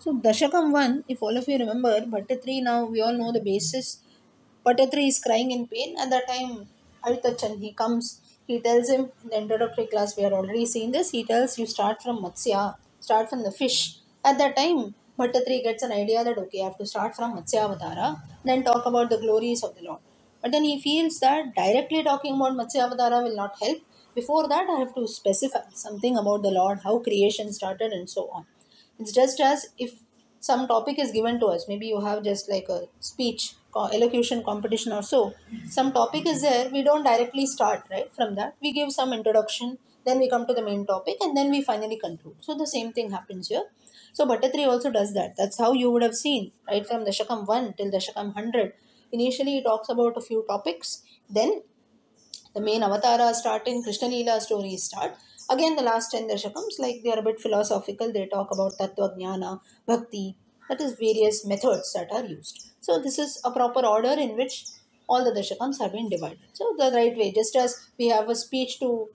So Dashakam 1, if all of you remember, Bhattatri now we all know the basis. Bhattatri is crying in pain. At that time, Avitachan, he comes, he tells him in the introductory class, we are already seen this, he tells you start from Matsya, start from the fish. At that time, Bhattatri gets an idea that okay, I have to start from Matsyavatara, then talk about the glories of the Lord. But then he feels that directly talking about Matsyavatara will not help. Before that, I have to specify something about the Lord, how creation started, and so on. It's just as if some topic is given to us, maybe you have just like a speech, elocution competition or so. Some topic is there, we don't directly start right from that. We give some introduction, then we come to the main topic, and then we finally conclude. So the same thing happens here. So Bhattatri also does that. That's how you would have seen, right from Dashakam 1 till Dashakam 100. Initially, he talks about a few topics, then the main avatara start in Krishna Leela stories start. Again, the last 10 dashakams, like they are a bit philosophical, they talk about tattva jnana, bhakti, that is various methods that are used. So, this is a proper order in which all the dashakams have been divided. So, the right way, just as we have a speech to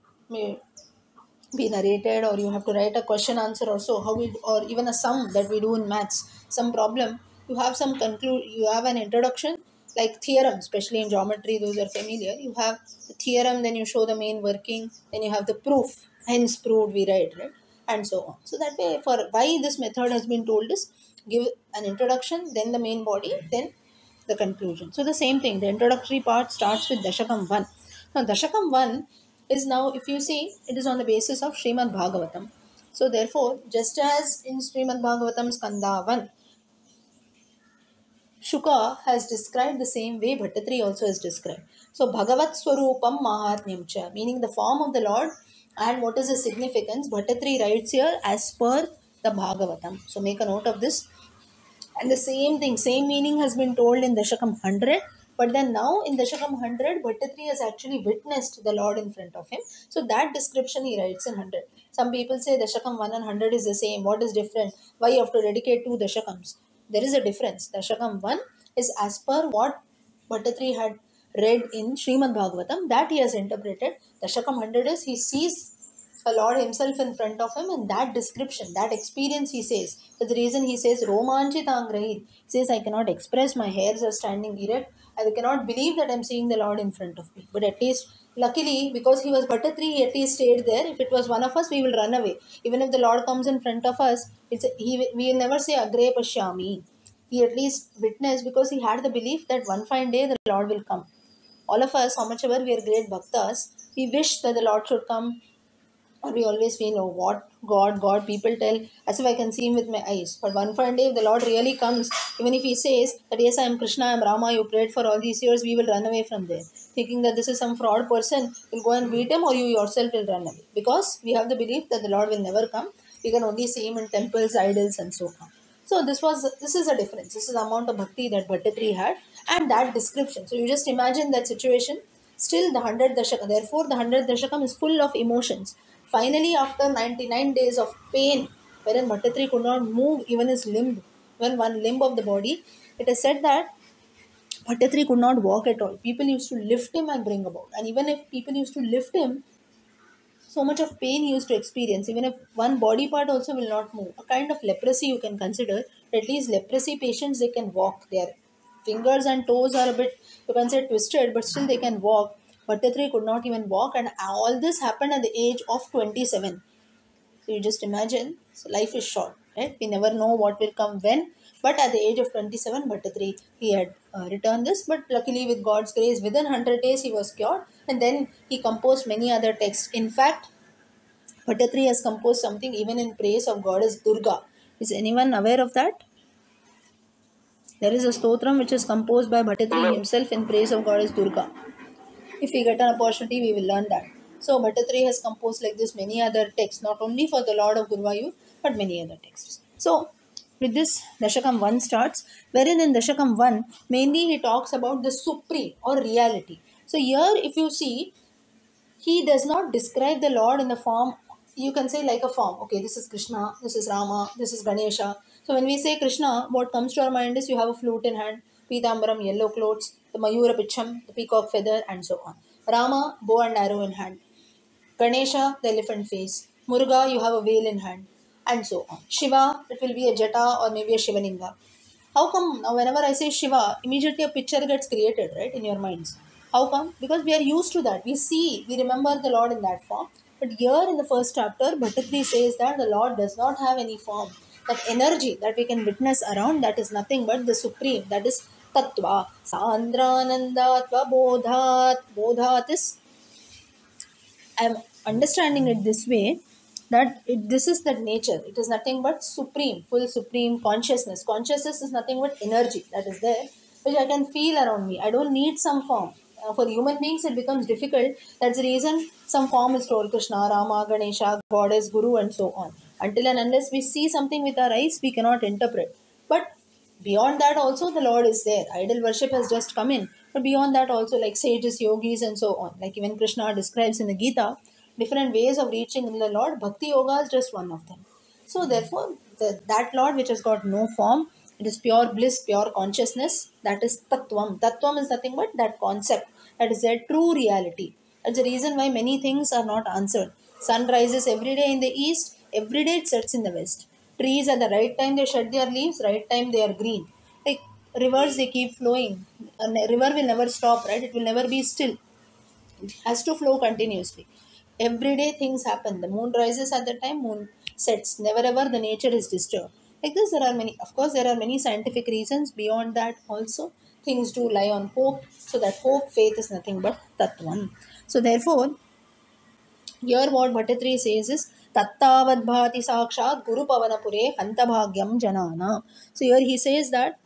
be narrated or you have to write a question answer or so how we or even a sum that we do in maths some problem you have some conclude you have an introduction like theorem especially in geometry those are familiar you have the theorem then you show the main working then you have the proof hence proved we write right and so on so that way for why this method has been told is give an introduction then the main body then the conclusion so the same thing the introductory part starts with dashakam 1 now dashakam 1 is now if you see it is on the basis of Srimad Bhagavatam. So therefore, just as in Srimad Bhagavatam Skanda 1, Shuka has described the same way Bhattatri also has described. So Bhagavat Swarupam Mahatmyam cha, meaning the form of the Lord and what is the significance, Bhattatri writes here as per the Bhagavatam. So make a note of this. And the same thing, same meaning has been told in Dashakam 100. But then now in Dashakam 100, Bhattatri has actually witnessed the Lord in front of him. So that description he writes in 100. Some people say Dashakam 1 and 100 is the same. What is different? Why you have to dedicate two Dashakams? There is a difference. Dashakam 1 is as per what Bhattatri had read in Srimad Bhagavatam. That he has interpreted. Dashakam 100 is he sees the Lord Himself in front of him, and that description, that experience, he says. That's the reason he says. He says, I cannot express, my hairs are standing erect. I cannot believe that I'm seeing the Lord in front of me. But at least, luckily, because he was Bhattatri, he at least stayed there. If it was one of us, we will run away. Even if the Lord comes in front of us, it's he we will never say Agre Pashyami. He at least witnessed because he had the belief that one fine day the Lord will come. All of us, how much ever we are great bhaktas, we wish that the Lord should come or we always feel, oh, what God, God, people tell as if I can see Him with my eyes. But one fine day, if the Lord really comes, even if He says that, yes, I am Krishna, I am Rama, you prayed for all these years, we will run away from there. Thinking that this is some fraud person, will go and beat Him, or you yourself will run away. Because we have the belief that the Lord will never come. We can only see Him in temples, idols, and so on. So this was this is a difference. This is the amount of bhakti that Bhattatri had, and that description. So you just imagine that situation. Still, the hundred dashakam. Therefore, the hundred dashakam is full of emotions. Finally, after 99 days of pain, wherein Bhattatri could not move even his limb, when one limb of the body, it is said that Bhattatri could not walk at all. People used to lift him and bring about. And even if people used to lift him, so much of pain he used to experience. Even if one body part also will not move. A kind of leprosy you can consider. At least leprosy patients, they can walk. Their fingers and toes are a bit, you can say twisted, but still they can walk. Bhattatri could not even walk, and all this happened at the age of 27. So you just imagine, so life is short, right? We never know what will come when. But at the age of 27, Bhattatri, he had uh, returned this. But luckily, with God's grace, within 100 days, he was cured. And then he composed many other texts. In fact, Bhattatri has composed something even in praise of goddess Durga. Is anyone aware of that? There is a stotram which is composed by Bhattatri himself in praise of goddess Durga. If we get an opportunity, we will learn that. So Bhattatri has composed like this many other texts, not only for the Lord of Guruvayur, but many other texts. So with this, Dashakam 1 starts, wherein in Dashakam 1, mainly he talks about the supreme or reality. So here, if you see, he does not describe the Lord in the form, you can say like a form. Okay, this is Krishna, this is Rama, this is Ganesha. So when we say Krishna, what comes to our mind is you have a flute in hand, Pitambaram, yellow clothes, the Mayura Picham, the peacock feather, and so on. Rama, bow and arrow in hand. Ganesha, the elephant face. Muruga, you have a vel in hand. and so on. Shiva, it will be a Jata or maybe a Shivalinga. How come now whenever I say Shiva, immediately a picture gets created, right, in your minds? How come? Because we are used to that. We see, we remember the Lord in that form. But here in the first chapter, Bhattatri says that the Lord does not have any form. That energy that we can witness around, that is nothing but the Supreme, that is Tattva. Sandranandatva Bodhat. Bodhat is, I am understanding it this way that it, this is that nature. It is nothing but supreme, full supreme consciousness. Consciousness is nothing but energy that is there, which I can feel around me. I don't need some form. Uh, for human beings, it becomes difficult. That's the reason some form is told Krishna, Rama, Ganesha, Goddess, Guru, and so on. Until and unless we see something with our eyes, we cannot interpret. But beyond that, also, the Lord is there. Idol worship has just come in. But beyond that, also, like sages, yogis, and so on. Like even Krishna describes in the Gita, different ways of reaching the Lord. Bhakti Yoga is just one of them. So, therefore, the, that Lord which has got no form, it is pure bliss, pure consciousness, that is Tattvam. Tattvam is nothing but that concept, that is their true reality. That's the reason why many things are not answered. Sun rises every day in the east, every day it sets in the west. Trees at the right time they shed their leaves, right time they are green. Like rivers they keep flowing. A river will never stop, right? It will never be still. It has to flow continuously everyday things happen the moon rises at the time moon sets never ever the nature is disturbed like this there are many of course there are many scientific reasons beyond that also things do lie on hope so that hope faith is nothing but tattvam so therefore here what bhattatri says is tattavad bhati sakshat guru pavanapure hantabhagyam janana so here he says that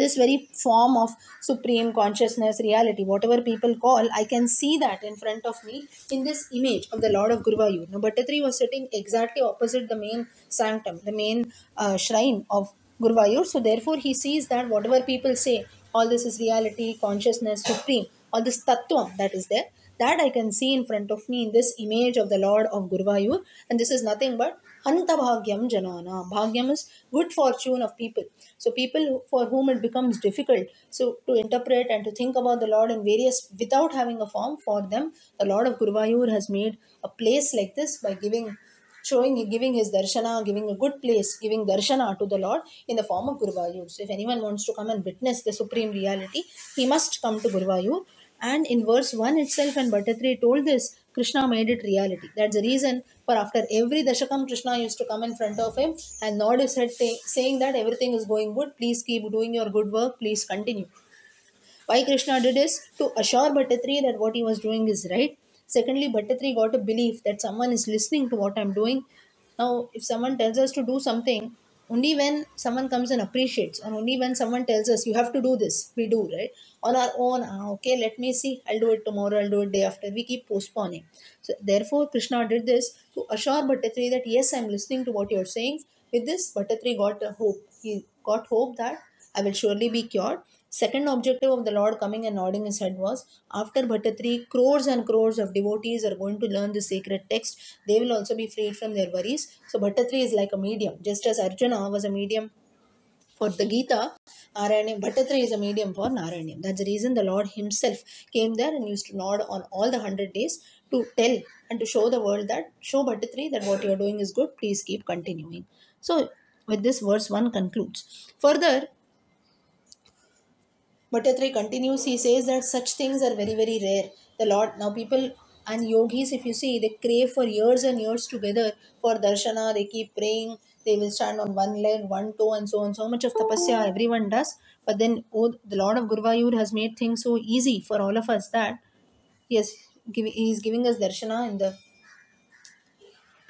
this very form of supreme consciousness reality whatever people call i can see that in front of me in this image of the lord of guruvayur now bhattatri was sitting exactly opposite the main sanctum the main uh, shrine of guruvayur so therefore he sees that whatever people say all this is reality consciousness supreme all this tattva that is there that I can see in front of me in this image of the Lord of Guruvayur. And this is nothing but Hanta Bhagyam Janana. Bhagyam is good fortune of people. So people for whom it becomes difficult so to interpret and to think about the Lord in various without having a form for them, the Lord of Guruvayur has made a place like this by giving showing giving his darshana, giving a good place, giving darshana to the Lord in the form of Guruvayur. So if anyone wants to come and witness the supreme reality, he must come to Guruvayur and in verse 1 itself, when Bhattatri told this, Krishna made it reality. That's the reason for after every Dashakam, Krishna used to come in front of him and nod his head saying that everything is going good. Please keep doing your good work. Please continue. Why Krishna did this? to assure Bhattatri that what he was doing is right. Secondly, Bhattatri got a belief that someone is listening to what I'm doing. Now, if someone tells us to do something, only when someone comes and appreciates and only when someone tells us you have to do this we do right? On our own ah, okay let me see i'll do it tomorrow i'll do it day after we keep postponing. So therefore krishna did this to assure bhattatri that yes i'm listening to what you're saying. With this bhattatri got a hope. He got hope that i will surely be cured Second objective of the Lord coming and nodding his head was after Bhattatri, crores and crores of devotees are going to learn the sacred text. They will also be freed from their worries. So Bhattatri is like a medium. Just as Arjuna was a medium for the Gita, Narayana, Bhattatri is a medium for Narayana. That's the reason the Lord himself came there and used to nod on all the hundred days to tell and to show the world that, show Bhattatri that what you are doing is good, please keep continuing. So, with this verse 1 concludes. Further, Bhattatri continues, he says that such things are very, very rare. The Lord, now people and yogis, if you see, they crave for years and years together for darshana, they keep praying, they will stand on one leg, one toe, and so on. So much of tapasya everyone does. But then, oh, the Lord of Guruvayur has made things so easy for all of us that yes, he is giving us darshana in the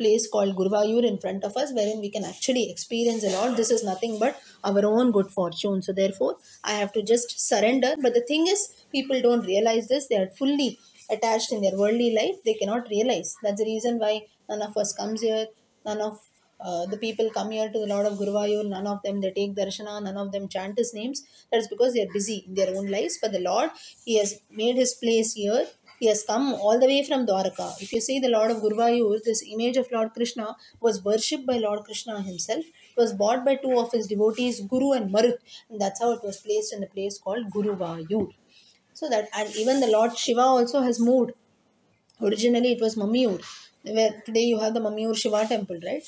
place called Guruvayur in front of us wherein we can actually experience a lot. This is nothing but our own good fortune. So therefore, I have to just surrender. But the thing is, people don't realize this. They are fully attached in their worldly life. They cannot realize. That's the reason why none of us comes here. None of uh, the people come here to the Lord of Guruvayur. None of them, they take darshana. None of them chant his names. That's because they are busy in their own lives. But the Lord, he has made his place here he has come all the way from Dwaraka. If you see the Lord of Guruvayur, this image of Lord Krishna was worshipped by Lord Krishna himself. It was bought by two of his devotees, Guru and Marut. And that's how it was placed in the place called Guruvayur. So that, and even the Lord Shiva also has moved. Originally it was Mamiyur. Where today you have the Mamiyur Shiva temple, right?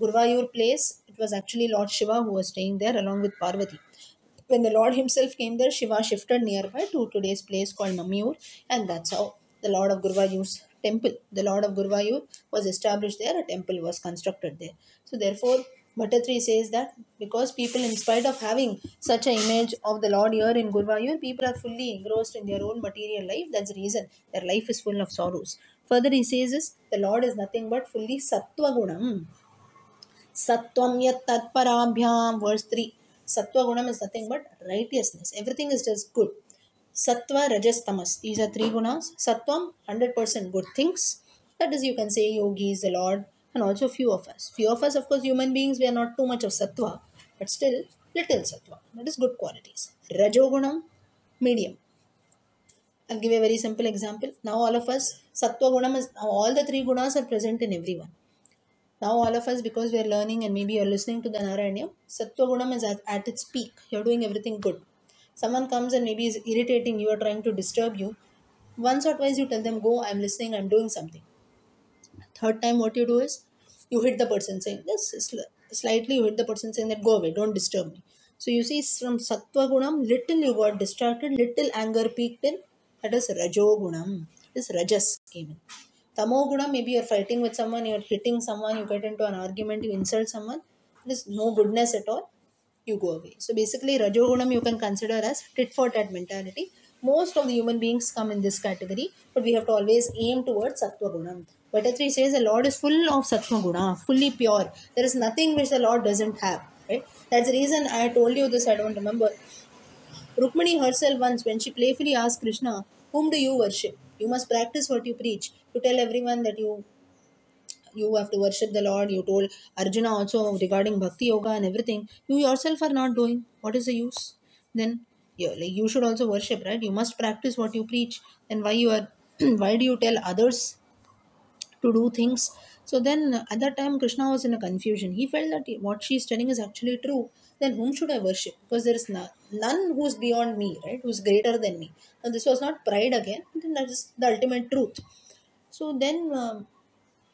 Guruvayur place, it was actually Lord Shiva who was staying there along with Parvati. When the Lord himself came there, Shiva shifted nearby to today's place called Mammiur, and that's how the Lord of Guruvayur's temple, the Lord of Guruvayur, was established there. A temple was constructed there. So therefore, Bhattatri says that because people, in spite of having such an image of the Lord here in Guruvayur, people are fully engrossed in their own material life. That's the reason their life is full of sorrows. Further, he says is the Lord is nothing but fully sattva gunam. Sattvam yat tatparabhyam, verse 3. Sattva gunam is nothing but righteousness. Everything is just good. Sattva, Rajas, Tamas. These are three gunas. Sattvam, 100% good things. That is, you can say yogis, the Lord, and also few of us. Few of us, of course, human beings, we are not too much of sattva, but still little sattva. That is good qualities. Rajogunam, medium. I'll give you a very simple example. Now all of us, sattva gunam is, all the three gunas are present in everyone. Now all of us, because we are learning and maybe you're listening to the Narayana, sattva gunam is at, at its peak. You're doing everything good. Someone comes and maybe is irritating you or trying to disturb you. Once or twice you tell them, go, I'm listening, I'm doing something Third time, what you do is you hit the person saying, just slightly you hit the person saying that go away, don't disturb me. So you see from Sattva Gunam, little you got distracted, little anger peaked in, that is Rajo Gunam. This Rajas came in. Tamo Gunam, maybe you're fighting with someone, you're hitting someone, you get into an argument, you insult someone. There's no goodness at all. You go away. So basically, Rajo Gunam you can consider as tit for tat mentality. Most of the human beings come in this category, but we have to always aim towards Sattva Gunam. Bhattatri says the Lord is full of Sattva Guna, fully pure. There is nothing which the Lord doesn't have. Right? That's the reason I told you this, I don't remember. Rukmani herself once, when she playfully asked Krishna, Whom do you worship? You must practice what you preach. You tell everyone that you you have to worship the Lord. You told Arjuna also regarding Bhakti Yoga and everything. You yourself are not doing. What is the use? Then you like you should also worship, right? You must practice what you preach. Then why you are why do you tell others to do things. So then at that time, Krishna was in a confusion. He felt that what she is telling is actually true. Then whom should I worship? Because there is none, none who's beyond me, right? Who's greater than me. Now this was not pride again. Then that is the ultimate truth. So then, um,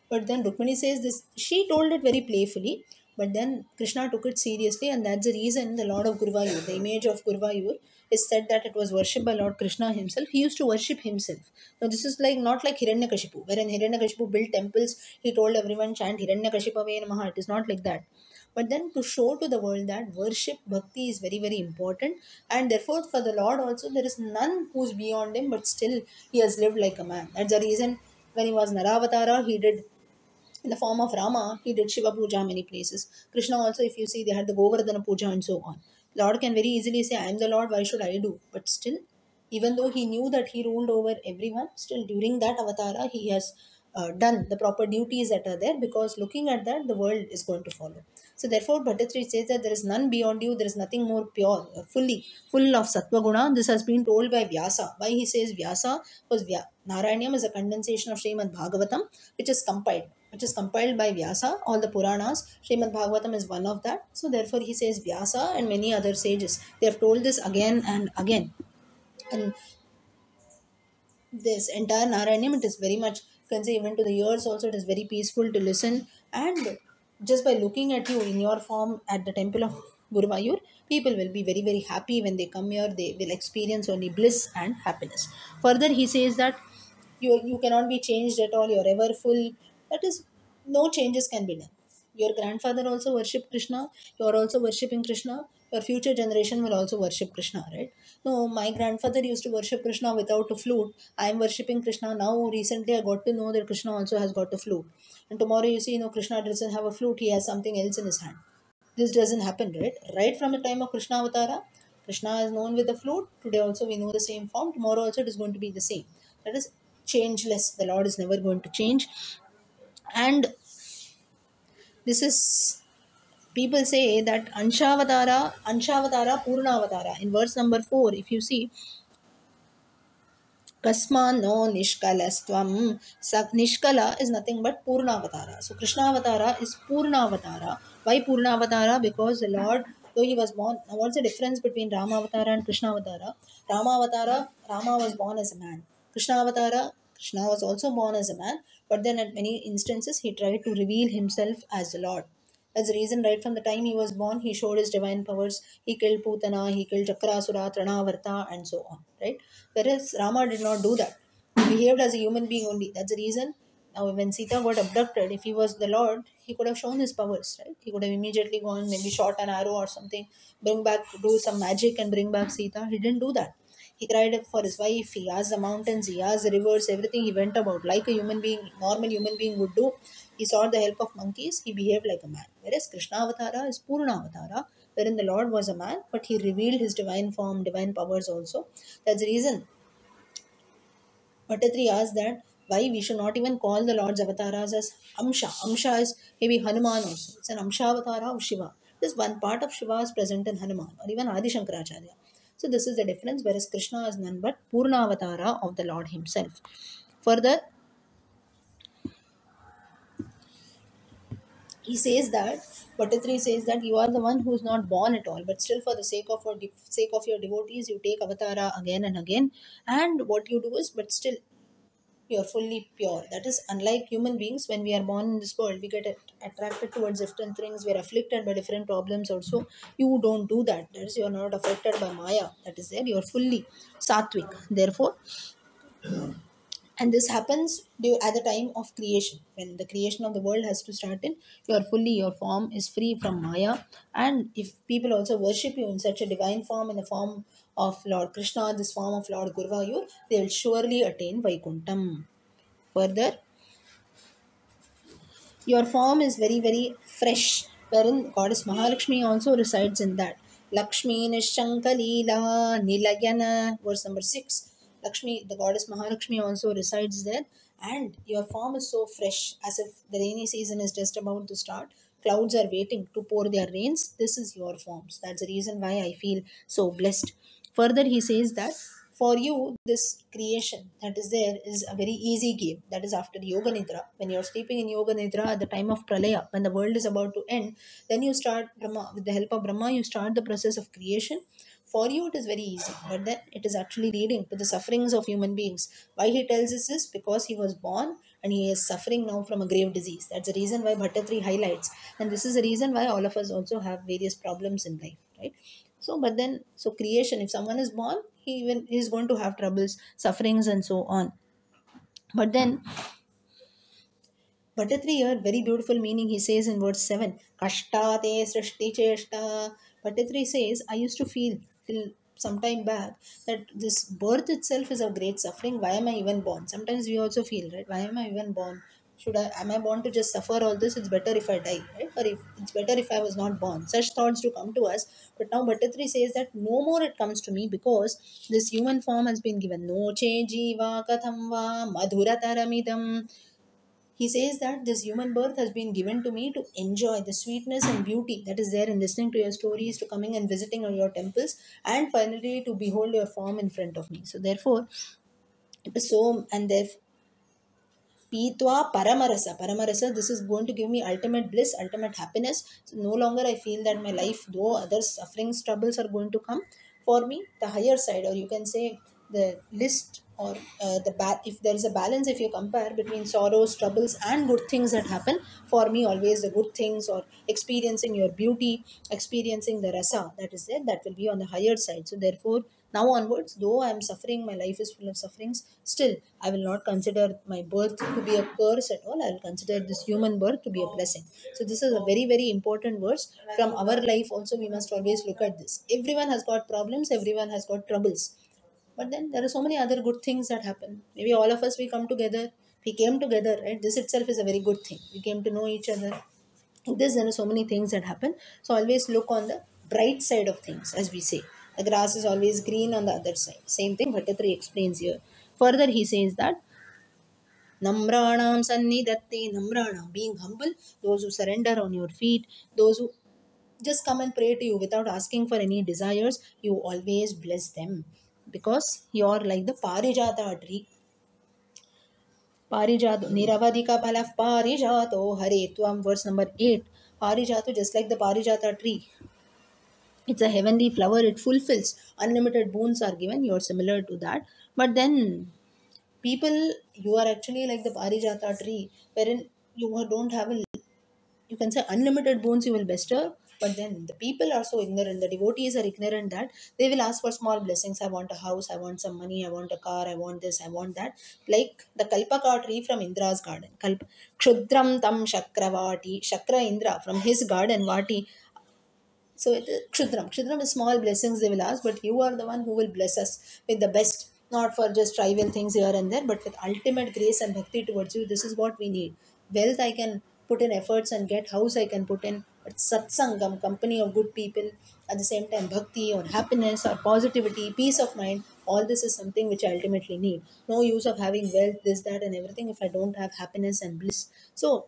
but then Rukmini says this. She told it very playfully. But then Krishna took it seriously, and that's the reason the Lord of Guruvayur, the image of Guruvayur, is said that it was worshipped by Lord Krishna himself. He used to worship himself. Now, this is like not like Hiranyakashipu, wherein Hiranyakashipu built temples, he told everyone chant Hiranyakashipave Namaha. It is not like that. But then to show to the world that worship, bhakti is very, very important, and therefore for the Lord also there is none who's beyond him, but still he has lived like a man. That's the reason when he was Naravatara, he did in the form of Rama, he did Shiva Puja many places. Krishna also, if you see, they had the Govardhana Puja and so on. Lord can very easily say, I am the Lord, why should I do? But still, even though he knew that he ruled over everyone, still during that avatara, he has uh, done the proper duties that are there because looking at that, the world is going to follow. So therefore, Bhattatri says that there is none beyond you, there is nothing more pure, uh, fully, full of Sattva Guna. This has been told by Vyasa. Why he says Vyasa? Because Vya- Narayaneeyam is a condensation of Srimad Bhagavatam, which is compiled which is compiled by Vyasa, all the Puranas. Srimad Bhagavatam is one of that. So therefore he says Vyasa and many other sages. They have told this again and again. And this entire Narayaneeyam, it is very much, you can say even to the ears also, it is very peaceful to listen. And just by looking at you in your form at the temple of Guruvayur, people will be very, very happy when they come here. They will experience only bliss and happiness. Further, he says that you, you cannot be changed at all. You're ever full that is no changes can be done. Your grandfather also worshipped krishna you are also worshipping krishna your future generation will also worship krishna right? No my grandfather used to worship krishna without a flute. I am worshipping krishna now. Recently i got to know that krishna also has got a flute. And tomorrow you see you know krishna doesn't have a flute. He has something else in his hand. This doesn't happen right? Right from the time of krishna avatara krishna is known with the flute. Today also we know the same form. Tomorrow also it is going to be the same. That is changeless. The lord is never going to change and this is people say that anshavatara anshavatara purnavatara in verse number 4 if you see kasma no nishkalastvam. Nishkala is nothing but purnavatara so krishnavatara is purnavatara why purnavatara because the lord though he was born now what's the difference between ramavatara and krishnavatara ramavatara rama was born as a man. Krishna krishnavatara krishna was also born as a man but then at many instances, he tried to reveal himself as the Lord. That's the reason right from the time he was born, he showed his divine powers. He killed Putana, he killed Chakrasura, Tranavarta, and so on, right? Whereas Rama did not do that. He behaved as a human being only. That's the reason now when Sita got abducted, if he was the Lord, he could have shown his powers, right? He could have immediately gone, maybe shot an arrow or something, bring back, do some magic and bring back Sita. He didn't do that. He cried for his wife, he asked the mountains, he asked the rivers, everything he went about like a human being, normal human being would do. He sought the help of monkeys, he behaved like a man. Whereas Krishna Avatara is Purna Avatara, wherein the Lord was a man, but he revealed his divine form, divine powers also. That's the reason Bhattatri asked that why we should not even call the Lord's avatars as Amsha. Amsha is maybe Hanuman also. It's an Amsha avatara of Shiva. This one part of Shiva is present in Hanuman or even Adi Shankaracharya. So this is the difference, whereas Krishna is none but Purna avatara of the Lord himself. Further, he says that Bhattatri says that you are the one who is not born at all, but still for the sake of your sake of your devotees, you take avatara again and again. And what you do is, but still you are fully pure. That is unlike human beings. When we are born in this world, we get attracted towards different things. We are afflicted by different problems. Also, you don't do that. That is, you are not affected by Maya. That is there. You are fully sattvic. Therefore, and this happens at the time of creation when the creation of the world has to start in you are fully your form is free from maya and if people also worship you in such a divine form in the form of lord krishna this form of lord guruvayur they will surely attain vaikuntham further your form is very very fresh wherein goddess mahalakshmi also resides in that lakshmi nishankalila nilayana verse number 6 Lakshmi, the goddess Mahalakshmi also resides there, and your form is so fresh as if the rainy season is just about to start. Clouds are waiting to pour their rains. This is your forms. That's the reason why I feel so blessed. Further, he says that for you, this creation that is there is a very easy game. That is after Yoga Nidra. When you're sleeping in Yoga Nidra at the time of Pralaya, when the world is about to end, then you start Brahma, with the help of Brahma, you start the process of creation for you, it is very easy, but then it is actually leading to the sufferings of human beings. Why he tells us this? Because he was born and he is suffering now from a grave disease. That's the reason why Bhattatri highlights. And this is the reason why all of us also have various problems in life, right? So, but then, so creation, if someone is born, he even is going to have troubles, sufferings, and so on. But then, Bhattatri here, very beautiful meaning, he says in verse 7, Kashta te srishti cheshta. Bhattatri says, I used to feel till some time back that this birth itself is a great suffering. Why am I even born? Sometimes we also feel, right? Why am I even born? Should I am I born to just suffer all this? It's better if I die, right? Or if it's better if I was not born. Such thoughts do come to us. But now Bhattatri says that no more it comes to me because this human form has been given. No che jiva madhurataramidam he says that this human birth has been given to me to enjoy the sweetness and beauty that is there in listening to your stories, to coming and visiting your temples, and finally to behold your form in front of me. So, therefore, so, and therefore, Pitwa Paramarasa. Paramarasa, this is going to give me ultimate bliss, ultimate happiness. So no longer I feel that my life, though other sufferings, troubles are going to come, for me, the higher side, or you can say the list or uh, the ba- if there is a balance if you compare between sorrows troubles and good things that happen for me always the good things or experiencing your beauty experiencing the rasa that is there that will be on the higher side so therefore now onwards though i am suffering my life is full of sufferings still i will not consider my birth to be a curse at all. I will consider this human birth to be a blessing. So this is a very very important verse. From our life also we must always look at this. Everyone has got problems everyone has got troubles. But then there are so many other good things that happen. Maybe all of us we come together we came together right? This itself is a very good thing. We came to know each other. This there are so many things that happen. So always look on the bright side of things as we say the grass is always green on the other side. Same thing bhattatri explains here. Further he says that namranam sannidatte namranam. Being humble those who surrender on your feet those who just come and pray to you without asking for any desires you always bless them. Because you're like the parijata tree. Parijato, Niravadika Palaf Parijato, Hare Tvam, verse number 8. Parijato, just like the Parijata tree. It's a heavenly flower, it fulfills. Unlimited boons are given, you're similar to that. But then, people, you are actually like the Parijata tree, wherein you don't have a you can say unlimited boons you will bestow but then the people are so ignorant. The devotees are ignorant that they will ask for small blessings. I want a house. I want some money. I want a car. I want this. I want that. Like the kalpaka tree from indra's garden. Kalp- kshudram tam shakravati shakra indra from his garden vati so it is kshudram kshudram is small blessings they will ask but you are the one who will bless us with the best. Not for just trivial things here and there but with ultimate grace and bhakti towards you. This is what we need. Wealth i can put in efforts and get. House i can put in. But satsangam company of good people. At the same time bhakti or happiness or positivity peace of mind. All this is something which i ultimately need. No use of having wealth this that and everything if i don't have happiness and bliss. So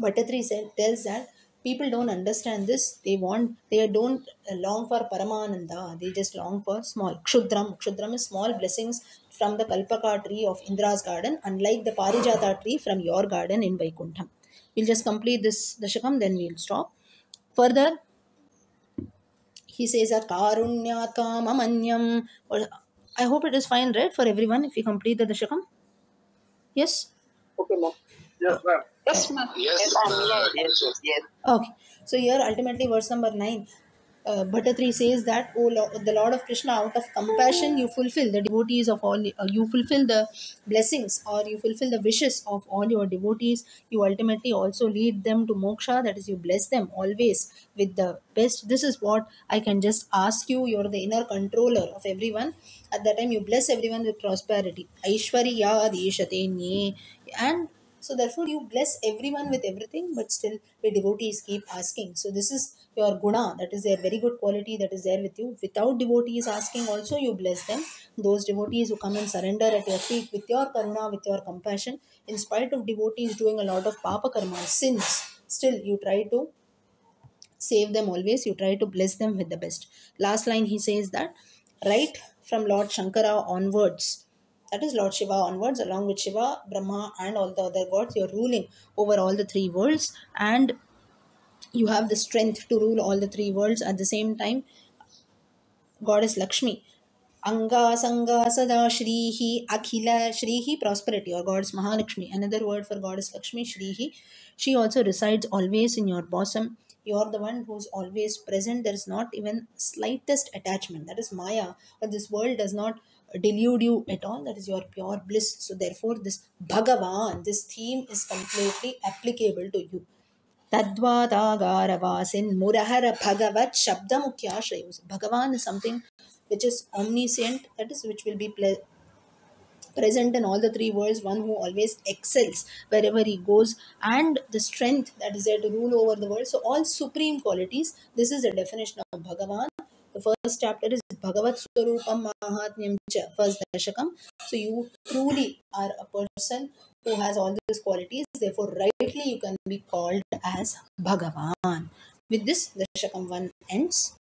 Bhattatri said tells that people don't understand this. They want they don't long for Paramananda. They just long for small Kshudram. Kshudram is small blessings from the Kalpaka tree of Indra's garden, unlike the Parijata tree from your garden in Vaikuntham. We'll just complete this Dashakam, then we'll stop. Further, he says a Karunya Kamamanyam. Or I hope it is fine, right, for everyone if we complete the Dashakam? Yes? Okay, ma'am. Yes, ma'am. Yes, ma'am. Yes, ma'am. ma'am. Yes, Yes, yes. Okay, so here ultimately verse number 9, uh, Bhattatri says that, O Lord, the Lord of Krishna, out of compassion, you fulfill the devotees of all, uh, you fulfill the blessings or you fulfill the wishes of all your devotees. You ultimately also lead them to moksha, that is, you bless them always with the best. This is what I can just ask you. You're the inner controller of everyone. At that time, you bless everyone with prosperity. Aishwarya Deshatenye. And so therefore you bless everyone with everything, but still the devotees keep asking. So this is your guna, that is their very good quality that is there with you. Without devotees asking also you bless them. Those devotees who come and surrender at your feet with your karuna, with your compassion, in spite of devotees doing a lot of papa karma, sins, still you try to save them always, you try to bless them with the best. Last line he says that right from Lord Shankara onwards, that is Lord Shiva onwards, along with Shiva, Brahma, and all the other gods, you're ruling over all the three worlds, and you have the strength to rule all the three worlds at the same time. Goddess Lakshmi. Anga Sanga Sada Shrihi Akhila Shrihi prosperity or Goddess Mahalakshmi. Another word for Goddess Lakshmi Shrihi. She also resides always in your bosom. You are the one who's always present. There is not even slightest attachment. That is Maya. But this world does not uh, delude you at all. That is your pure bliss. So therefore, this Bhagavan, this theme is completely applicable to you. Tadvatagāravasin Murahara Bhagavat Shabdamukya Shreyus. Bhagavan is something which is omniscient, that is, which will be ple- present in all the three worlds, one who always excels wherever he goes, and the strength that is there to rule over the world. So, all supreme qualities. This is the definition of Bhagavan. The first chapter is Bhagavat Swarupam Mahatmyam Cha, first Dashakam. So, you truly are a person who has all these qualities. Therefore, rightly you can be called as Bhagavan. With this, Dashakam 1 ends.